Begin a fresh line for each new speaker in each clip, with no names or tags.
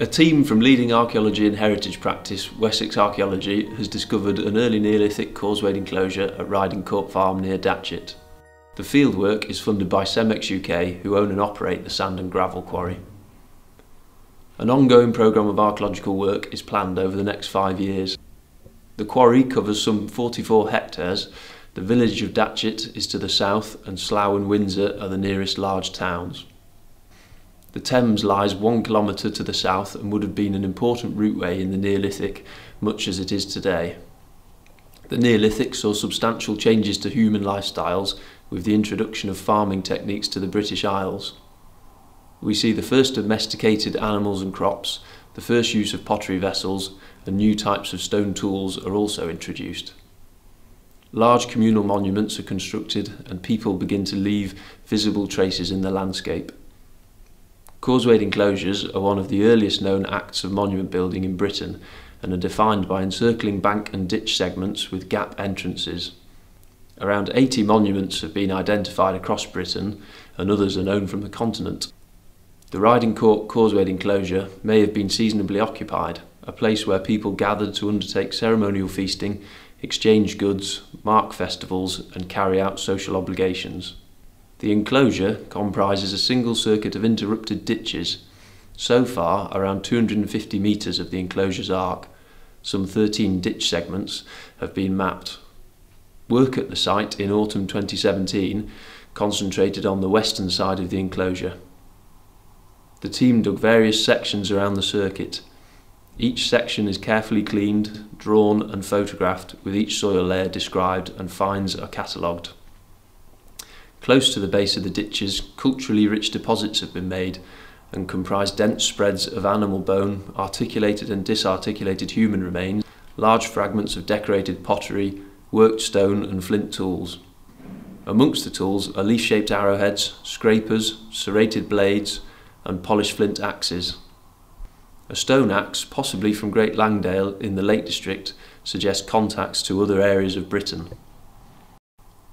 A team from leading archaeology and heritage practice, Wessex Archaeology, has discovered an early Neolithic causewayed enclosure at Riding Court Farm near Datchet. The fieldwork is funded by Cemex UK, who own and operate the sand and gravel quarry. An ongoing programme of archaeological work is planned over the next five years. The quarry covers some 44 hectares. The village of Datchet is to the south and Slough and Windsor are the nearest large towns. The Thames lies one kilometre to the south and would have been an important routeway in the Neolithic, much as it is today. The Neolithic saw substantial changes to human lifestyles with the introduction of farming techniques to the British Isles. We see the first domesticated animals and crops, the first use of pottery vessels, and new types of stone tools are also introduced. Large communal monuments are constructed and people begin to leave visible traces in the landscape. Causewayed enclosures are one of the earliest known acts of monument building in Britain and are defined by encircling bank and ditch segments with gap entrances. Around 80 monuments have been identified across Britain and others are known from the continent. The Riding Court causewayed enclosure may have been seasonably occupied, a place where people gathered to undertake ceremonial feasting, exchange goods, mark festivals and carry out social obligations. The enclosure comprises a single circuit of interrupted ditches. So far, around 250 metres of the enclosure's arc, some 13 ditch segments, have been mapped. Work at the site in autumn 2017 concentrated on the western side of the enclosure. The team dug various sections around the circuit. Each section is carefully cleaned, drawn and photographed with each soil layer described and finds are catalogued. Close to the base of the ditches, culturally rich deposits have been made and comprise dense spreads of animal bone, articulated and disarticulated human remains, large fragments of decorated pottery, worked stone and flint tools. Amongst the tools are leaf-shaped arrowheads, scrapers, serrated blades and polished flint axes. A stone axe, possibly from Great Langdale in the Lake District, suggests contacts to other areas of Britain.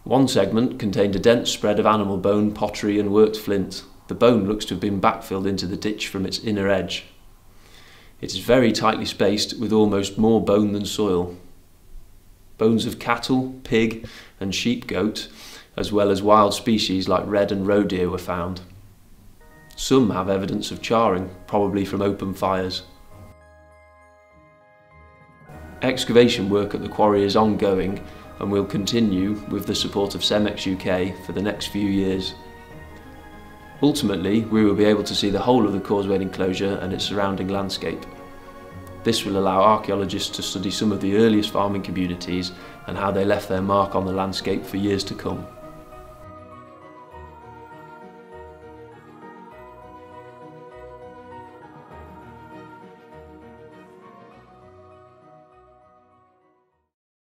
One segment contained a dense spread of animal bone, pottery and worked flint. The bone looks to have been backfilled into the ditch from its inner edge. It is very tightly spaced with almost more bone than soil. Bones of cattle, pig and sheep goat, as well as wild species like red and roe deer were found. Some have evidence of charring, probably from open fires. Excavation work at the quarry is ongoing and we'll continue with the support of Cemex UK for the next few years. Ultimately, we will be able to see the whole of the causeway enclosure and its surrounding landscape. This will allow archaeologists to study some of the earliest farming communities and how they left their mark on the landscape for years to come.